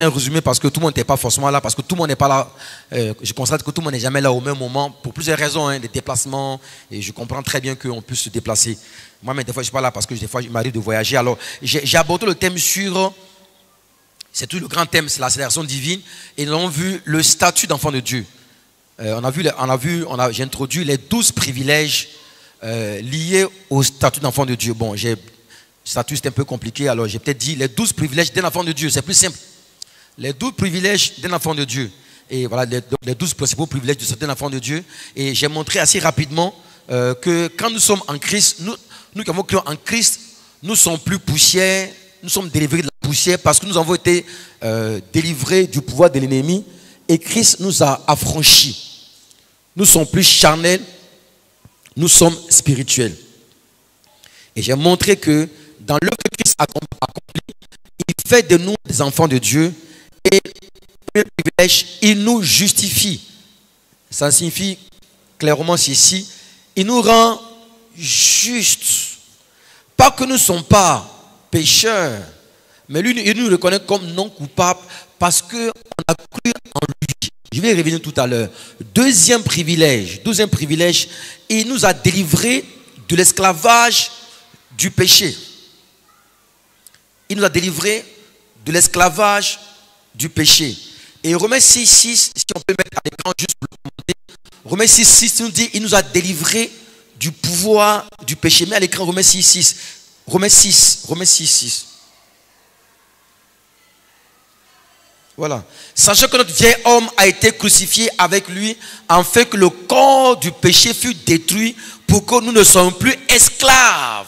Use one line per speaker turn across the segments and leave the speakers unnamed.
un résumé parce que tout le monde n'était pas forcément là, parce que tout le monde n'est pas là. Euh, je constate que tout le monde n'est jamais là au même moment pour plusieurs raisons, hein, des déplacements. Et je comprends très bien qu'on puisse se déplacer. Moi-même, des fois, je ne suis pas là parce que des fois, il m'arrive de voyager. Alors, j'ai abordé le thème sur. C'est tout le grand thème, c'est l'accélération divine. Et nous avons vu le statut d'enfant de Dieu. Euh, on a vu, on a vu, j'ai introduit les douze privilèges euh, liés au statut d'enfant de Dieu. Bon, j'ai statut c'est un peu compliqué, alors j'ai peut-être dit les douze privilèges d'un enfant de Dieu. C'est plus simple. Les douze privilèges d'un enfant de Dieu. Et voilà les, douze principaux privilèges d'un enfant de Dieu. Et j'ai montré assez rapidement euh, que quand nous sommes en Christ, nous, nous qui avons cru en Christ, nous sommes plus poussière, nous sommes délivrés de la poussière parce que nous avons été délivrés du pouvoir de l'ennemi et Christ nous a affranchis nous sommes plus charnels, nous sommes spirituels. Et j'ai montré que dans l'œuvre que Christ a accompli, il fait de nous des enfants de Dieu il nous justifie. Ça signifie clairement ceci, il nous rend justes. Pas que nous ne sommes pas pécheurs, mais lui, il nous reconnaît comme non coupables parce qu'on a cru en lui. Je vais revenir tout à l'heure. Deuxième privilège, deuxième privilège, il nous a délivrés de l'esclavage du péché. Il nous a délivrés de l'esclavage du péché. Et Romains 6, 6, si on peut mettre à l'écran juste pour le commenter, Romains 6, 6 nous dit, il nous a délivrés du pouvoir du péché. Mais à l'écran, Romains 6, 6. Romains 6, Romains 6, 6. Voilà. Sachant que notre vieil homme a été crucifié avec lui, en fait que le corps du péché fut détruit pour que nous ne soyons plus esclaves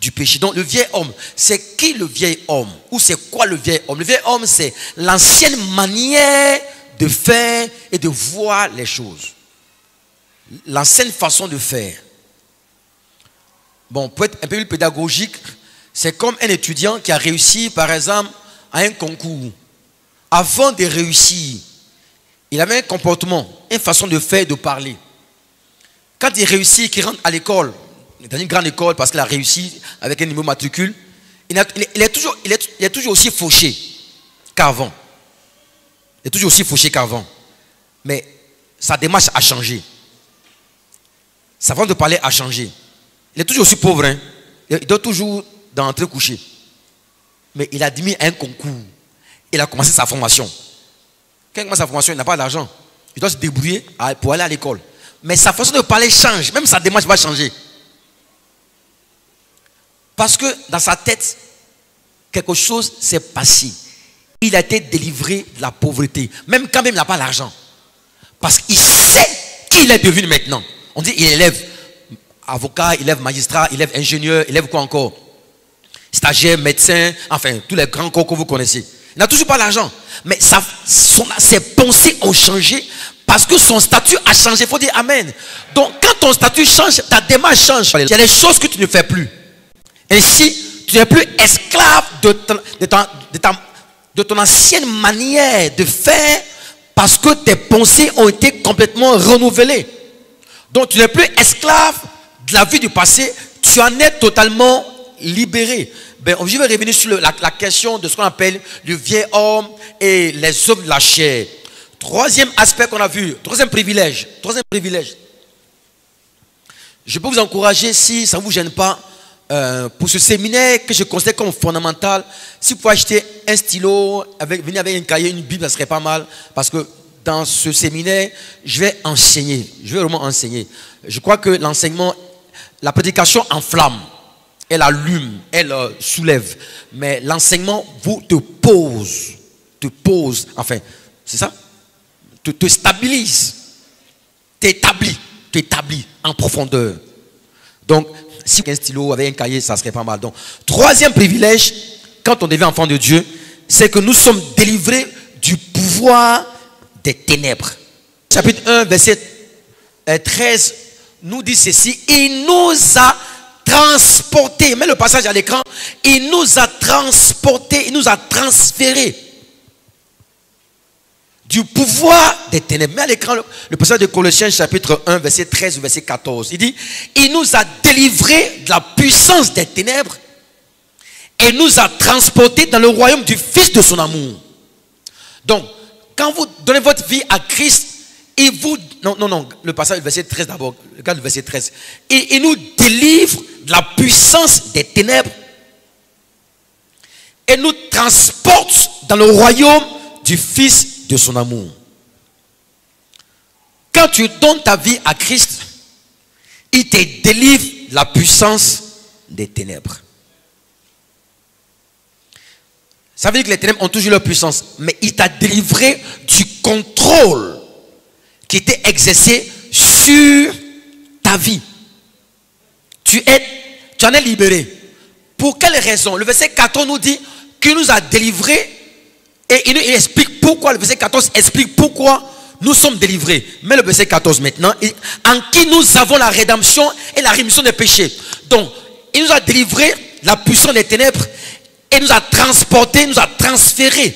du péché. Donc le vieil homme, c'est qui le vieil homme Ou c'est quoi le vieil homme? Le vieil homme, c'est l'ancienne manière de faire et de voir les choses. L'ancienne façon de faire. Bon, pour être un peu plus pédagogique, c'est comme un étudiant qui a réussi, par exemple, à un concours avant de réussir, il avait un comportement, une façon de faire, de parler. Quand il réussit, qu'il rentre à l'école, dans une grande école parce qu'il a réussi avec un niveau matricule, il, est, toujours, il, est, toujours aussi fauché qu'avant. Il est toujours aussi fauché qu'avant. Mais sa démarche a changé. Sa façon de parler a changé. Il est toujours aussi pauvre. Hein. Il doit toujours d'entrer coucher. Mais il a admis un concours il a commencé sa formation. Quand il commence sa formation, il n'a pas d'argent. Il doit se débrouiller pour aller à l'école. Mais sa façon de parler change. Même sa démarche va changer. Parce que dans sa tête, quelque chose s'est passé. Il a été délivré de la pauvreté. Même quand même il n'a pas l'argent. Parce qu'il sait qui il est devenu maintenant. On dit il élève avocat, élève magistrat, élève ingénieur, élève quoi encore? Stagiaire, médecin, enfin tous les grands corps que vous connaissez. Il n'a toujours pas l'argent. Mais ses pensées ont changé parce que son statut a changé. Il faut dire Amen. Donc quand ton statut change, ta démarche change. Il y a des choses que tu ne fais plus. Ainsi, tu n'es plus esclave de, ton ancienne manière de faire parce que tes pensées ont été complètement renouvelées. Donc tu n'es plus esclave de la vie du passé, tu en es totalement libéré. Ben, je vais revenir sur la, question de ce qu'on appelle le vieil homme et les hommes de la chair. Troisième aspect qu'on a vu, troisième privilège, troisième privilège. Je peux vous encourager, si ça ne vous gêne pas, euh, pour ce séminaire que je considère comme fondamental, si vous pouvez acheter un stylo, avec, venir avec un cahier, une Bible, ça serait pas mal, parce que dans ce séminaire, je vais enseigner, je vais vraiment enseigner. Je crois que l'enseignement, la prédication enflamme elle allume, elle euh, soulève. Mais l'enseignement vous te pose, te pose, enfin, c'est ça? Te, te stabilise, t'établit, t'établit en profondeur. Donc, si un stylo avec un cahier, ça serait pas mal. Donc, troisième privilège, quand on devient enfant de Dieu, c'est que nous sommes délivrés du pouvoir des ténèbres. Chapitre 1, verset 13 euh, nous dit ceci. Il nous a transporté, mets le passage à l'écran, il nous a transporté, il nous a transféré du pouvoir des ténèbres. Mets à l'écran le, passage de Colossiens chapitre 1, verset 13 verset 14. Il dit, il nous a délivré de la puissance des ténèbres et nous a transporté dans le royaume du Fils de son amour. Donc, quand vous donnez votre vie à Christ, il vous... Non, non, non, le passage, le verset 13 d'abord, le cas du verset 13. Et il nous délivre de la puissance des ténèbres et nous transporte dans le royaume du Fils de son amour. Quand tu donnes ta vie à Christ, il te délivre la puissance des ténèbres. Ça veut dire que les ténèbres ont toujours leur puissance, mais il t'a délivré du contrôle qui était exercé sur ta vie. Tu, es, tu en es libéré. Pour quelle raison? Le verset 14 nous dit qu'il nous a délivrés et il, explique pourquoi. Le verset 14 explique pourquoi nous sommes délivrés. Mais le verset 14 maintenant, en qui nous avons la rédemption et la rémission des péchés. Donc, il nous a délivrés la puissance des ténèbres et nous a transportés, nous a transférés.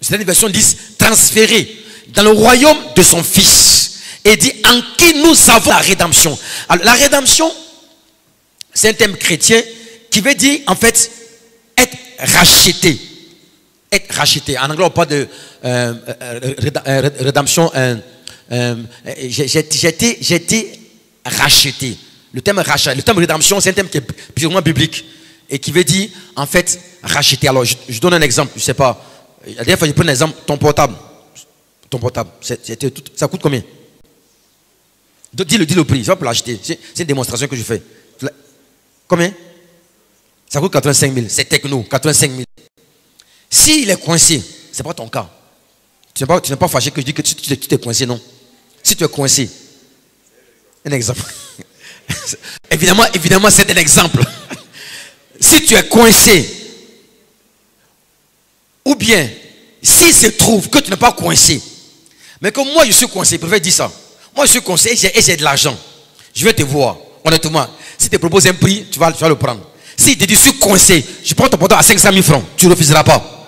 Cette version dit transférés dans le royaume de son Fils. Et dit en qui nous avons la rédemption. Alors, la rédemption, c'est un thème chrétien qui veut dire en fait être racheté. Être racheté. En anglais, on parle de rédemption. J'ai été racheté. Le thème rachat, le thème rédemption, c'est un thème qui est purement biblique et qui veut dire en fait racheter. Alors, je, donne un exemple, je ne sais pas. La dernière fois, je prends un exemple, ton portable. Ton portable, ça coûte combien? Dis-le, dis le prix, je vais l'acheter. C'est une démonstration que je fais. Combien? Ça coûte 85 000. C'est techno, 85 000. S'il est coincé, ce n'est pas ton cas. Tu n'es pas, pas, fâché que je dis que tu, tu, t'es coincé, non. Si tu es coincé, un exemple. évidemment, évidemment, c'est un exemple. si tu es coincé, ou bien, s'il se trouve que tu n'es pas coincé, mais que moi je suis coincé, je préfère dire ça. Moi je suis coincé et j'ai de l'argent. Je vais te voir, honnêtement. Si tu te proposes un prix, tu vas, tu vas le prendre. Si tu dis je suis coincé, je prends ton portable à 500 000 francs, tu ne refuseras pas.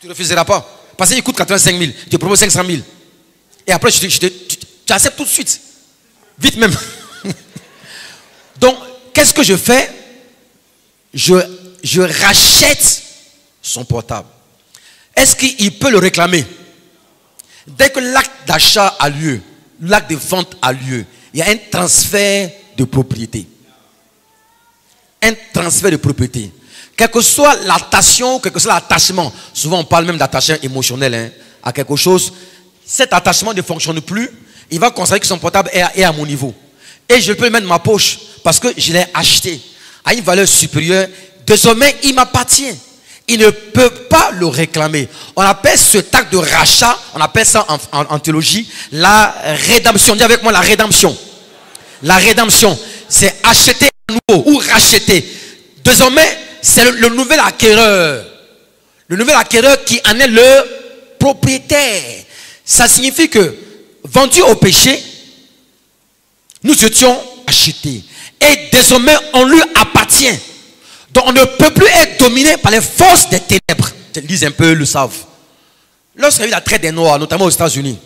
Tu ne refuseras pas. Parce qu'il coûte 85 000, tu te proposes 500 000. Et après, tu, tu acceptes tout de suite. Vite même. Donc, qu'est-ce que je fais? Je, je rachète son portable. Est-ce qu'il peut le réclamer? Dès que l'acte d'achat a lieu, l'acte de vente a lieu, il y a un transfert de propriété. Un transfert de propriété. Quelle que soit l'attachement, quel que soit l'attachement, souvent on parle même d'attachement émotionnel hein, à quelque chose, cet attachement ne fonctionne plus, il va considérer que son portable est à, mon niveau. Et je peux le mettre dans ma poche parce que je l'ai acheté à une valeur supérieure. Désormais, il m'appartient. Il ne peut pas le réclamer. On appelle ce acte de rachat, on appelle ça en, théologie la rédemption. Dis avec moi la rédemption. La rédemption, c'est acheter à nouveau ou racheter. Désormais, c'est le, nouvel acquéreur. Le nouvel acquéreur qui en est le propriétaire. Ça signifie que vendu au péché, nous étions achetés. Et désormais, on lui appartient. Donc on ne peut plus être dominé par les forces des ténèbres. Ils lisent un peu, le savent. Lorsqu'il y a eu la traite des Noirs, notamment aux États-Unis,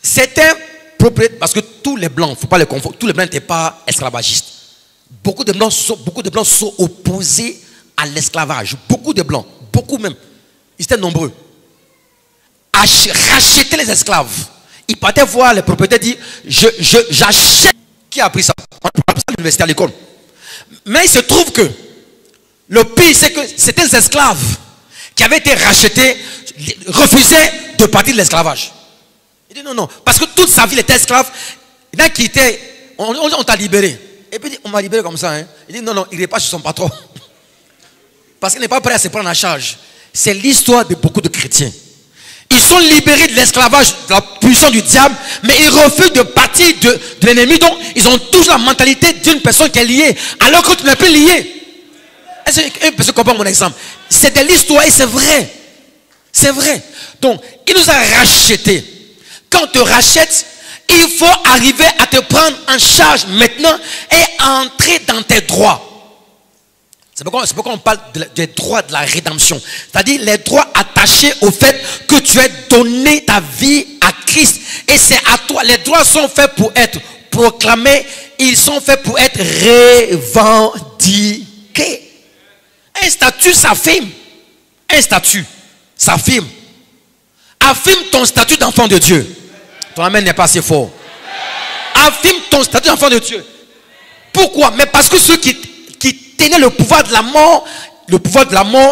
c'était propriétaire, parce que tous les Blancs, faut pas les confondre, tous les Blancs n'étaient pas esclavagistes. Beaucoup de Blancs sont, beaucoup de Blancs opposés à l'esclavage. Beaucoup de Blancs, beaucoup même. Ils étaient nombreux racheter les esclaves. Il partait voir les propriétaires dire je, j'achète. Qui a appris ça? On a appris ça à l'université à l'école. Mais il se trouve que le pire, c'est que c'était les esclaves qui avaient été rachetés, refusaient de partir de l'esclavage. Il dit non, non, parce que toute sa vie il était esclave. Il a quitté, on, on, t'a libéré. Et puis on m'a libéré comme ça. Hein. Il dit non, non, il n'est pas chez son patron. Parce qu'il n'est pas prêt à se prendre en charge. C'est l'histoire de beaucoup de chrétiens. Ils sont libérés de l'esclavage, de la puissance du diable, mais ils refusent de partir de, l'ennemi. Donc, ils ont tous la mentalité d'une personne qui est liée, alors que tu n'es plus lié. Est-ce que personne comprend mon exemple? C'est de l'histoire et c'est vrai. C'est vrai. Donc, il nous a rachetés. Quand on te rachète, il faut arriver à te prendre en charge maintenant et entrer dans tes droits. C'est pourquoi, on parle des droits de la rédemption. C'est-à-dire les droits attachés au fait que tu as donné ta vie à Christ. Et c'est à toi. Les droits sont faits pour être proclamés. Ils sont faits pour être revendiqués. Un statut s'affirme. Un statut s'affirme. Affirme ton statut d'enfant de Dieu. Ton amen n'est pas assez fort. Affirme ton statut d'enfant de Dieu. Pourquoi? Mais parce que ceux qui, qui tenaient le pouvoir de la mort, le pouvoir de la mort